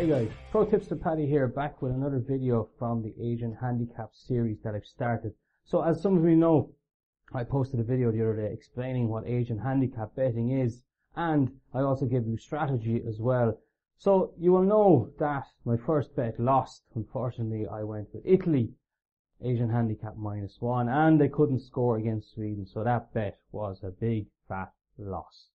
Hey guys, Pro Tipster Paddy here, back with another video from the Asian Handicap series that I've started. So as some of you know, I posted a video the other day explaining what Asian Handicap betting is, and I also gave you strategy as well. So you will know that my first bet lost. Unfortunately, I went with Italy, Asian Handicap minus one, and they couldn't score against Sweden, so that bet was a big fat loss.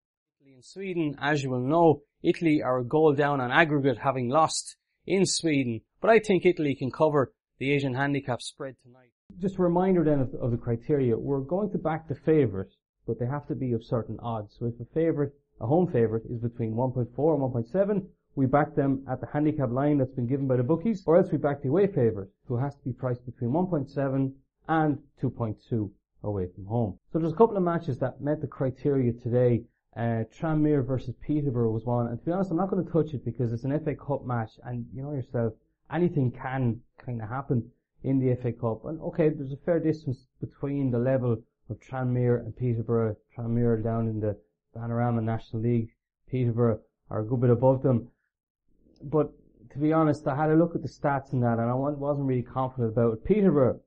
Italy and Sweden, as you will know, Italy are a goal down on aggregate having lost in Sweden, but I think Italy can cover the Asian handicap spread tonight. Just a reminder then of the, of the criteria. We're going to back the favourite, but they have to be of certain odds. So if a favourite, a home favourite is between 1.4 and 1.7, we back them at the handicap line that's been given by the bookies, or else we back the away favourite, who has to be priced between 1.7 and 2.2 away from home. So there's a couple of matches that met the criteria today. Uh, Tranmere versus Peterborough was one, and to be honest, I'm not going to touch it because it's an FA Cup match, and you know yourself, anything can kind of happen in the FA Cup. And okay, there's a fair distance between the level of Tranmere and Peterborough. Tranmere down in the Vanarama National League. Peterborough are a good bit above them. But to be honest, I had a look at the stats and that, and I wasn't really confident about it. Peterborough,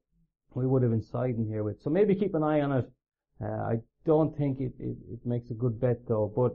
we would have been siding here with. So maybe keep an eye on it. Uh, I don't think it, it, it, makes a good bet though, but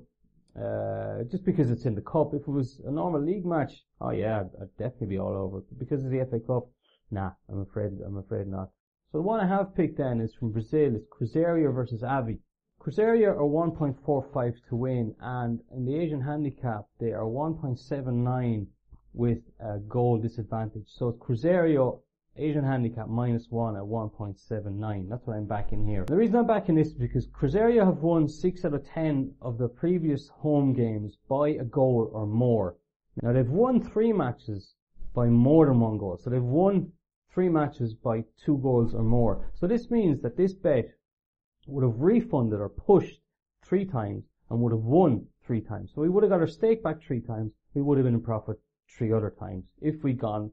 uh, just because it's in the cup. If it was a normal league match, oh yeah, I'd, I'd definitely be all over it. But because it's the FA Cup, nah, I'm afraid, I'm afraid not. So the one I have picked then is from Brazil. It's Cruzeiro versus Avaí. Cruzeiro are 1.45 to win, and in the Asian handicap, they are 1.79 with a goal disadvantage. So it's Cruzeiro Asian handicap minus one at 1.79. That's what I'm backing here. The reason I'm backing this is because Cruzeiro have won 6 out of 10 of their previous home games by a goal or more. Now they've won 3 matches by more than one goal. So they've won 3 matches by 2 goals or more. So this means that this bet would have refunded or pushed 3 times and would have won 3 times. So we would have got our stake back 3 times. We would have been in profit 3 other times if we'd gone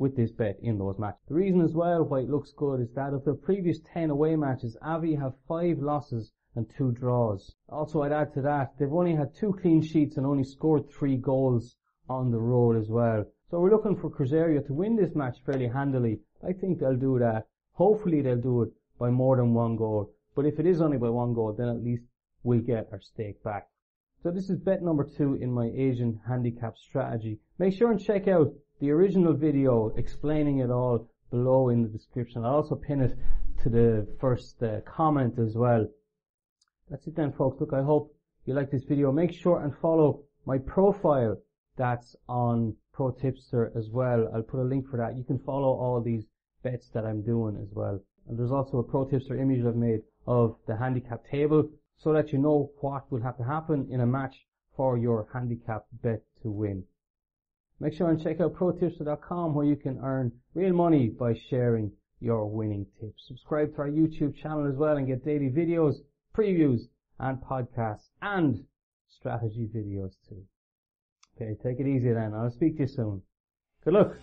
with this bet in those matches. The reason as well why it looks good is that of their previous 10 away matches, Avaí have 5 losses and 2 draws. Also I'd add to that, they've only had 2 clean sheets and only scored 3 goals on the road as well. So we're looking for Cruzeiro to win this match fairly handily. I think they'll do that. Hopefully they'll do it by more than one goal. But if it is only by one goal, then at least we'll get our stake back. So this is bet number two in my Asian handicap strategy. Make sure and check out the original video explaining it all below in the description. I'll also pin it to the first uh, comment as well. That's it then folks. Look, I hope you like this video. Make sure and follow my profile that's on Pro Tipster as well. I'll put a link for that. You can follow all these bets that I'm doing as well. And there's also a Pro Tipster image I've made of the handicap table so that you know what will have to happen in a match for your handicap bet to win. Make sure and check out protipster.com where you can earn real money by sharing your winning tips. Subscribe to our YouTube channel as well and get daily videos, previews, and podcasts, and strategy videos too. Okay, take it easy then. I'll speak to you soon. Good luck.